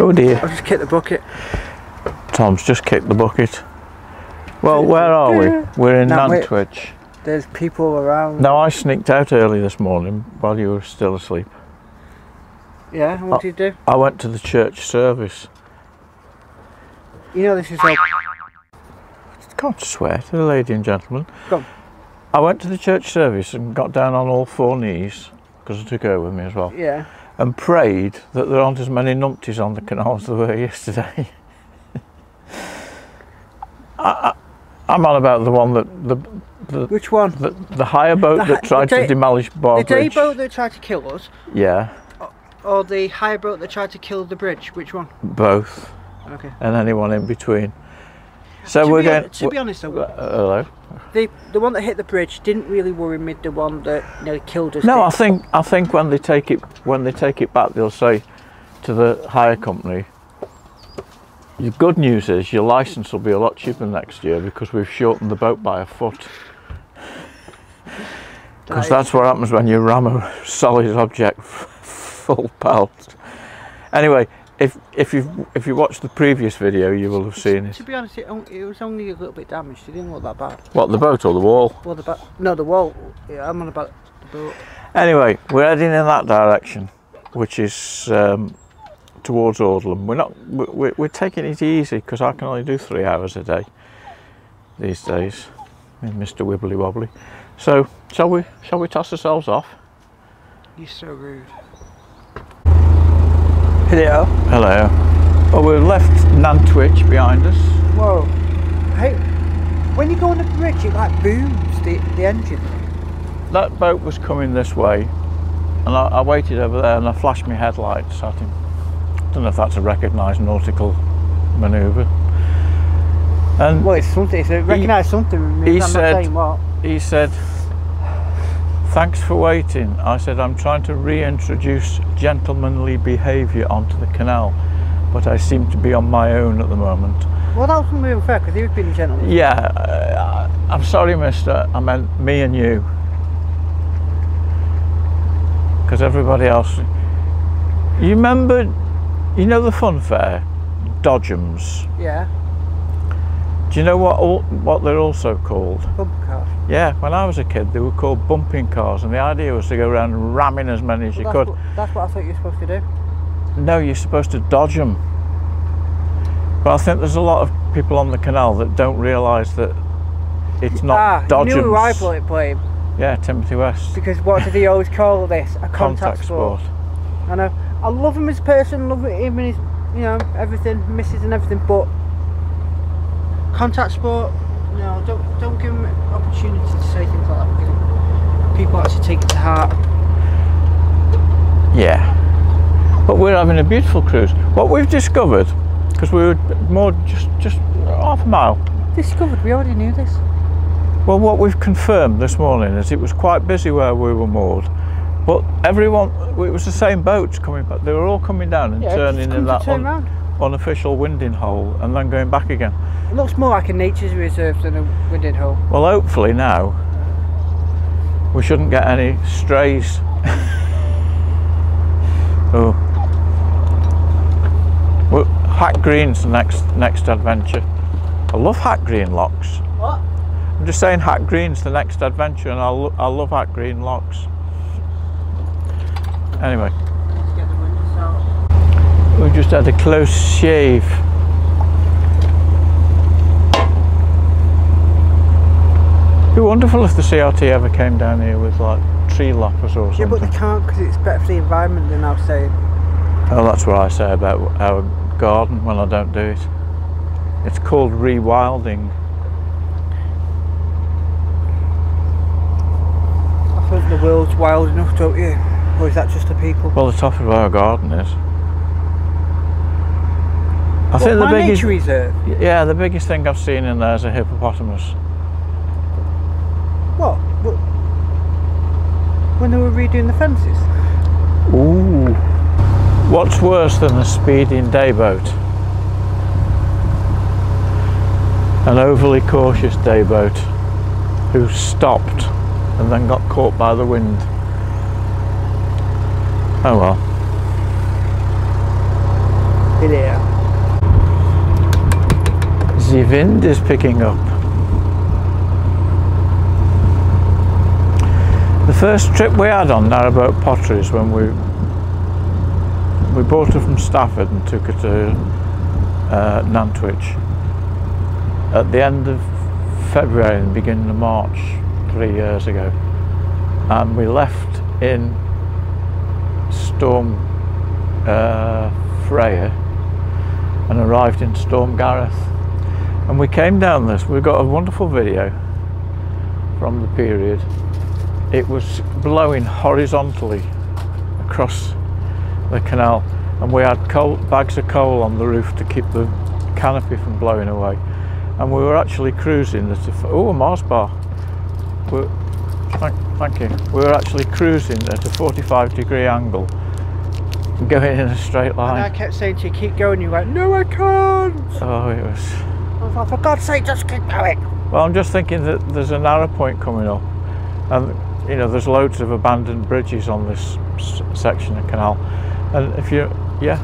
Oh dear. I've just kicked the bucket. Tom's just kicked the bucket. Well, where are we? We're in Nantwich. Nantwich. There's people around. Now, I sneaked out early this morning while you were still asleep. Yeah, and what Oh. do you do? I went to the church service. You know this is all. Can't swear to the lady and gentleman. Go on. I went to the church service and got down on all four knees, because I took her with me as well, Yeah. And prayed that there aren't as many numpties on the canal as there were yesterday. I, I, I'm on about the one that the the, Which one? the, the higher boat The that tried the to day- demolish Bar the day Bridge. boat that tried to kill us, Yeah, or the high boat that tried to kill the bridge? Which one? both, Okay. and anyone in between. So to we're going. to be honest, though, uh, hello. the the one that hit the bridge didn't really worry me. The one that nearly killed us. No, I think I think when they take it when they take it back, they'll say to the hire company. The good news is your license will be a lot cheaper next year because we've shortened the boat by a foot. Because that's what happens when you ram a solid object full pelt. Anyway, if if you if you watched the previous video, you will have seen it. To be honest, it, it was only a little bit damaged. It didn't look that bad. What the boat or the wall? Well, the ba- no, the wall. Yeah, I'm on about the boat. Anyway, we're heading in that direction, which is um, towards Audlem. We're not. We're, we're taking it easy because I can only do three hours a day these days, with Mr. Wibbly Wobbly. So, shall we? Shall we toss ourselves off? You're so rude. Hello. Hello. Oh, we've left Nantwich behind us. Whoa. Hey, when you go on the bridge, it like booms the, the engine. That boat was coming this way, and I, I waited over there and I flashed my headlights at him. Don't know if that's a recognised nautical manoeuvre. And Well, it's something. It's a recognised something. he said- what. he said, Thanks for waiting. I said, I'm trying to reintroduce gentlemanly behaviour onto the canal, but I seem to be on my own at the moment. Well, that wasn't really fair because being a gentleman. Yeah, uh, I'm sorry, mister. I meant me and you. Because everybody else. You remember, you know the fun fair? Dodgems. Yeah. Do you know what all, what they're also called? Bumper car. Yeah, when I was a kid, they were called bumping cars, and the idea was to go around ramming as many as you Well, could. that's, what, that's what I thought you were supposed to do. No, you're supposed to dodge them. But I think there's a lot of people on the canal that don't realise that it's not ah, dodgems. you knew who I bl- blame Yeah, Timothy West. because what did he always call this? A contact, Contact sport. sport. I know. I love him as a person, love him and his, you know, everything, misses and everything, but contact sport, no, don't don't give them an opportunity to say things like that because people actually take it to heart. Yeah. But we're having a beautiful cruise. What we've discovered, because we were more just just half a mile Discovered, we already knew this. Well, what we've confirmed this morning is it was quite busy where we were moored, but everyone, it was the same boats coming back. They were all coming down and Yeah, turning in that turn round. Unofficial winding hole and then going back again. It looks more like a nature's reserve than a winding hole. Well, hopefully now we shouldn't get any strays. oh. Well, Hack Green's the next next adventure. I love Hack Green locks. What? I'm just saying Hack Green's the next adventure and I, lo- I love Hack Green locks. Anyway, Get the windows out. We just had a close shave. Be wonderful if the CRT ever came down here with like tree loppers or something. Yeah, but they can't because it's better for the environment than I was saying. Oh, that's what I say about our garden when I don't do it. It's called rewilding. I think the world's wild enough, don't you? Or is that just the people? Well, the top of our garden is. I What, think the biggest, reserve. yeah, the biggest thing I've seen in there is a hippopotamus. What? what? When they were redoing the fences? Ooh. What's worse than a speeding day boat? An overly cautious day boat who stopped and then got caught by the wind. Oh well. in here. The wind is picking up. The first trip we had on Narrowboat Potteries when we we bought her from Stafford and took her to uh, Nantwich at the end of February and beginning of March three years ago and we left in Storm uh, Freya and arrived in Storm Gareth and we came down this we got a wonderful video from the period. It was blowing horizontally across the canal and we had coal, bags of coal on the roof to keep the canopy from blowing away. And we were actually cruising at a, oh a Mars bar. We're, thank, thank you. We were actually cruising at a 45 degree angle going in a straight line And I kept saying to you, keep going. You went, no, I can't. oh it was Like, for God's sake, just keep going. Well, I'm just thinking that there's a narrow point coming up, and you know, there's loads of abandoned bridges on this s- section of canal, and if you, yeah,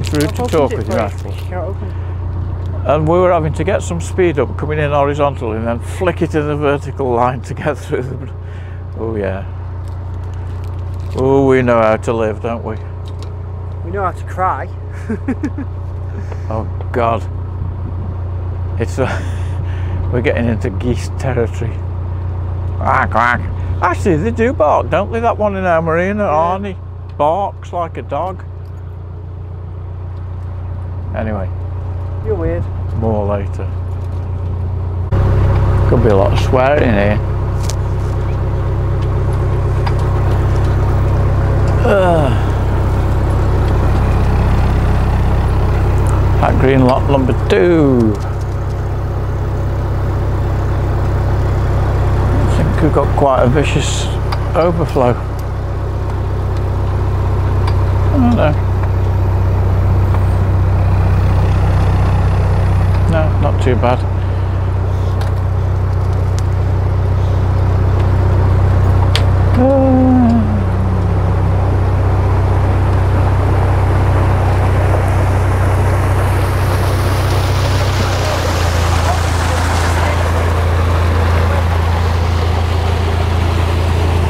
it's rude I've to talk with your you. assholes. You can't open it. And we were having to get some speed up, coming in horizontally, and then flick it in a vertical line to get through the. Oh yeah. Oh, we know how to live, don't we? We know how to cry. Oh God. It's uh, we're getting into geese territory. Quack quack. Actually, they do bark, don't they? That one in our marina, Arnie, barks like a dog. Anyway, You're weird. more later. Could be a lot of swearing here. That green lot number two. I think we've got quite a vicious overflow. I don't know. No, not too bad. Uh,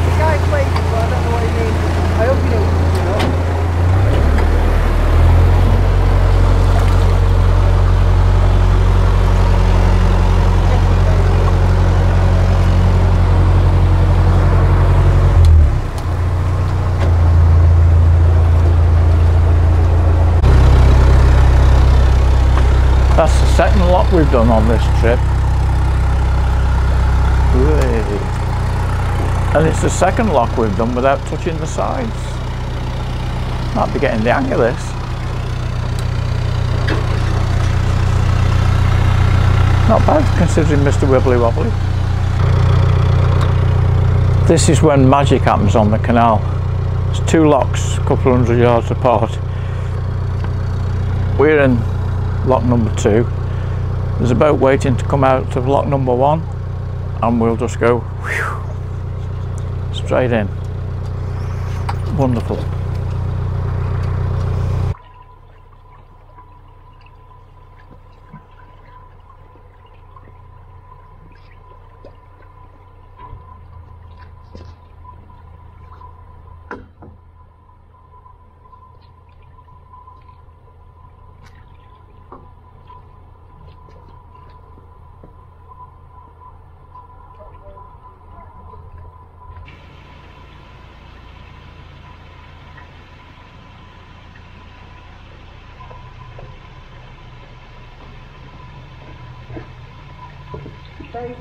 The guy's waving, but I don't know what he means. I hope he knows. You know? That's the second lot we've done on this trip. And it's the second lock we've done without touching the sides. Might be getting the hang of this. Not bad considering Mr. Wibbly Wobbly. This is when magic happens on the canal. It's two locks, a couple of hundred yards apart. We're in lock number two. There's a boat waiting to come out of lock number one, and we'll just go whew, straight in. Wonderful. Bit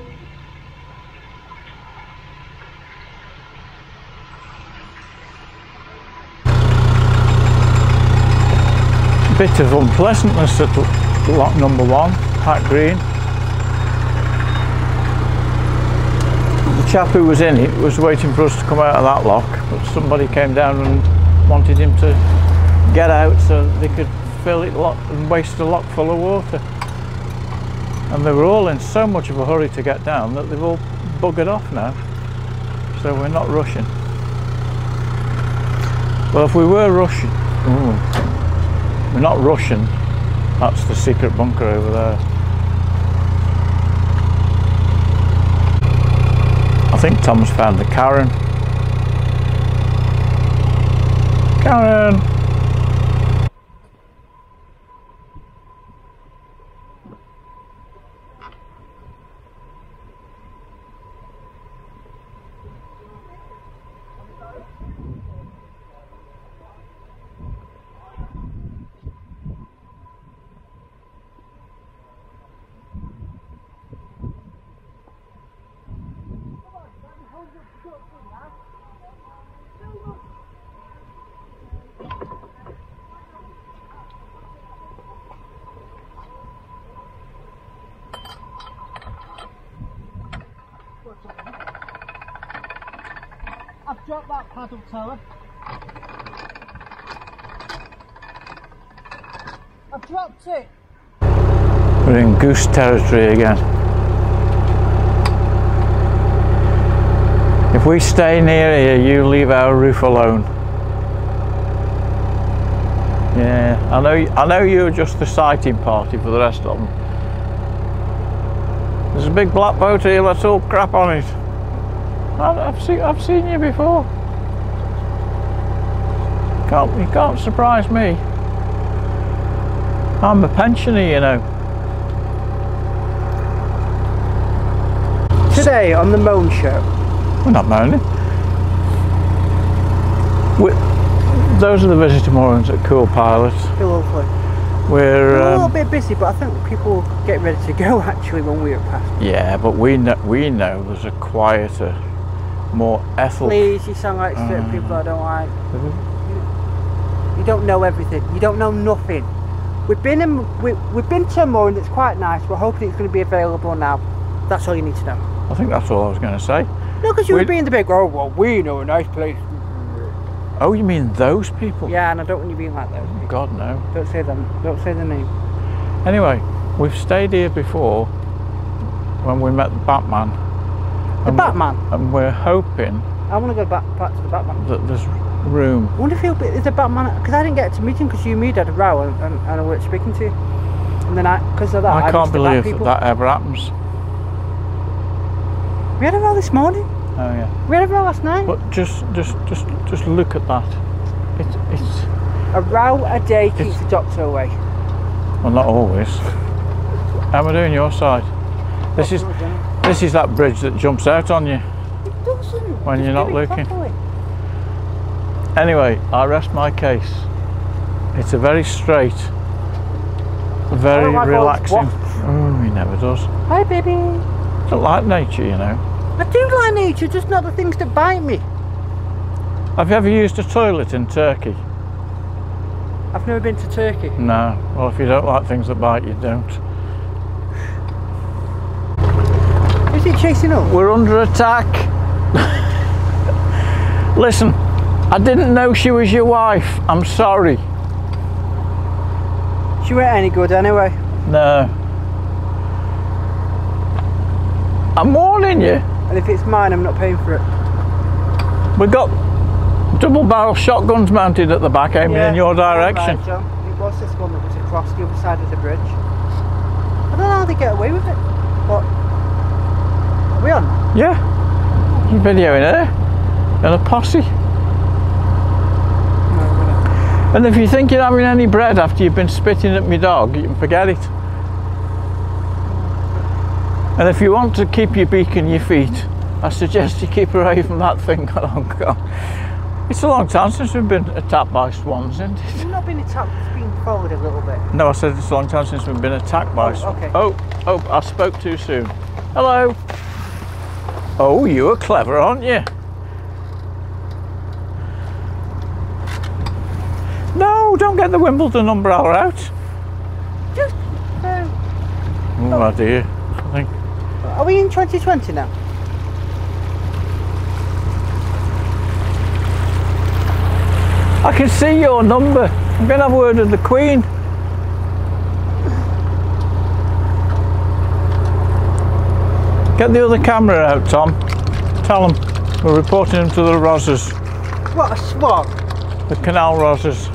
of unpleasantness at l- lock number one, Hack Green. The chap who was in it was waiting for us to come out of that lock, but somebody came down and wanted him to get out so they could fill it lock and waste a lock full of water. And they were all in so much of a hurry to get down that they've all buggered off now. So we're not rushing. Well, if we were rushing, ooh, We're not rushing. That's the secret bunker over there. I think Tom's found the Karen. Karen! I've dropped that paddle tower. I've dropped it. We're in goose territory again. If we stay near here, you leave our roof alone. Yeah, I know. I know you're just the sighting party for the rest of them. There's a big black boat here. Let's all crap on it. I've, I've seen. I've seen you before. Can't you can't surprise me. I'm a pensioner, you know. Today on the Moan Show, We're not moaning. we those are the visitor moorings at Coole Pilate. feel lovely. We're a little um, bit busy, but I think people get ready to go actually when we are past. yeah, but we know we know there's a quieter, more ethel. Please, you sound like certain mm. people I don't like. You don't know everything. You don't know nothing. We've been in, we, we've been to a mooring that's quite nice. We're hoping it's going to be available now. That's all you need to know. I think that's all I was going to say. No, because you We- were being the big, oh, well, we know a nice place. Oh, you mean those people? Yeah, and I don't want you being like those. people. God no. Don't say them. Don't say the name. Anyway, we've stayed here before when we met the Batman. The And Batman. And we're hoping I want to go back back to the Batman. that there's room. I wonder if he'll be, is the Batman, because I didn't get to meet him because you and me had a row and, and, and I weren't speaking to you. And then I, because of that, I, I can't believe that that ever happens. We had a row this morning. Oh yeah. We had a row last night. But just, just, just, just look at that. It's, it's. A row a day keeps the doctor away. Well, not always. How am I doing your side? This is, this is that bridge that jumps out on you. It doesn't. When Just you're not looking. properly. Anyway, I rest my case. It's a very straight, very relaxing. Oh, he never does. Hi, baby. Don't like nature, you know. I do like nature, just not the things that bite me. Have you ever used a toilet in Turkey? I've never been to Turkey. No. Well, if you don't like things that bite, you don't. Is it chasing us? We're under attack. Listen, I didn't know she was your wife. I'm sorry. She weren't any good anyway. No. I'm warning you. And if it's mine, I'm not paying for it. We've got double barrel shotguns mounted at the back aiming in your direction. Right, John. It was this one that was across the other side of the bridge. I don't know how they get away with it. But are we on? Yeah. Videoing her and a posse. No, we're not. And if you think you're having any bread after you've been spitting at my dog, you can forget it. And if you want to keep your beak and your feet, I suggest you keep away from that thing at Hong Kong. It's a long time since we've been attacked by swans, isn't it? We've not been attacked, it's been forward a little bit. No, I said it's a long time since we've been attacked by Oh, swans. okay. Oh, oh, I spoke too soon. Hello. Oh, you are clever, aren't you? No, don't get the Wimbledon umbrella out. Just, uh, Oh, my dear. I think. are we in 2020 now? I can see your number. I'm going to have a word with the Queen. Get the other camera out, Tom. Tell them we're reporting them to the Rosses. What? a What? The Canal Rosses.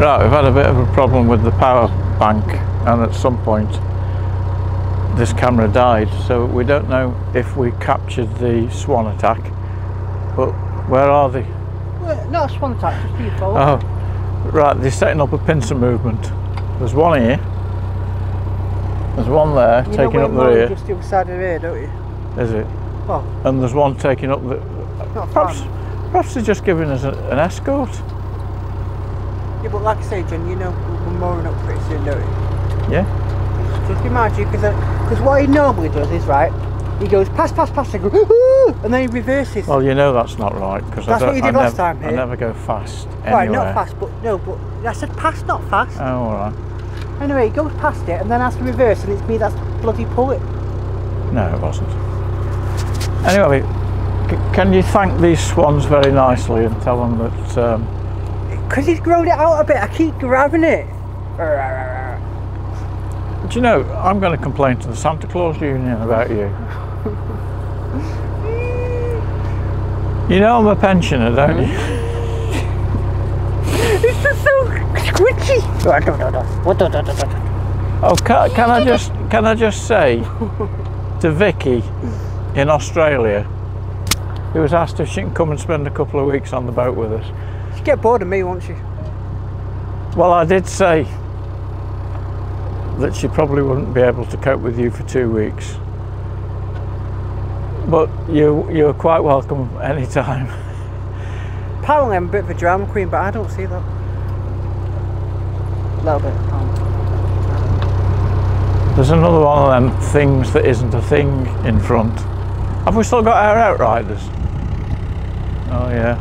Right, we've had a bit of a problem with the power bank and at some point this camera died. So we don't know if we captured the swan attack. But where are they? Well, not a swan attack, just people. Oh, right. They're setting up a pincer movement. There's one here. There's one there you taking up the rear. just the other side of the rear, don't you? Is it? Oh, And there's one taking up the. not Perhaps, perhaps they're just giving us a, an escort. Yeah, but like I say, John, you know we're mooring up pretty soon, don't you? Yeah. Just imagine, because what he normally does is, right, he goes past, past, past, and, go, "Ooh," and then he reverses. Well, you know that's not right because I, That's what don't- you I, did last never, time I never go fast right, not fast, but no, but I said pass, not fast. Oh, all right. Anyway, he goes past it and then has to reverse, and it's me that's bloody pull it. No, it wasn't. Anyway, can you thank these swans very nicely and tell them that um, Because he's grown it out a bit, I keep grabbing it. Do you know, I'm going to complain to the Santa Claus Union about you. You know I'm a pensioner, don't you? It's just so squishy. Oh, can, can I just can I just say to Vicky in Australia, who was asked if she can come and spend a couple of weeks on the boat with us. She'd get bored of me, won't she? Well, I did say that she probably wouldn't be able to cope with you for two weeks. But you you're quite welcome anytime. Apparently I'm a bit of a drama queen, but I don't see that. A little bit. um, There's another one of them things that isn't a thing in front. Have we still got our outriders? Oh yeah.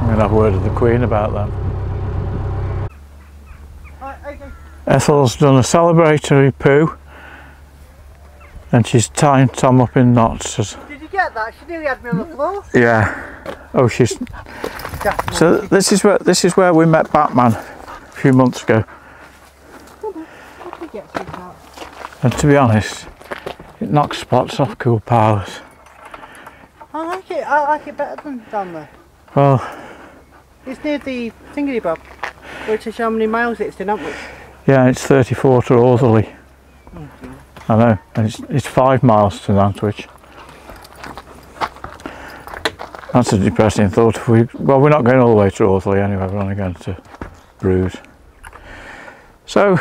I'm gonna have a word with the Queen about them. Right, okay. Ethel's done a celebratory poo and she's tying Tom up in knots. Did you get that? She nearly had me on the floor. Yeah. Oh she's so this is where this is where we met Batman a few months ago. And to be honest, it knocks spots off cool powers. I like it. I like it better than down there. Well, It's near the thingy bob, which is how many miles it's in, haven't we? Yeah, it's 34 to Autherley. Mm-hmm. I know, and it's, it's five miles to Nantwich. That's a depressing thought. If we well, we're not going all the way to Autherley anyway. We're only going to Bruges. So,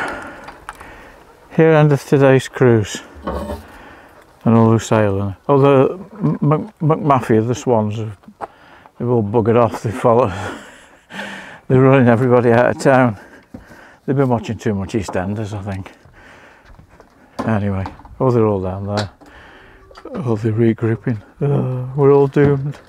here endeth today's cruise. And all who sail in it. Oh, the M- M- McMafia, the Swans, have, they've all buggered off. They follow. They're running everybody out of town. They've been watching too much EastEnders, I think. Anyway, oh, they're all down there. Oh, they're regrouping. Uh, we're all doomed.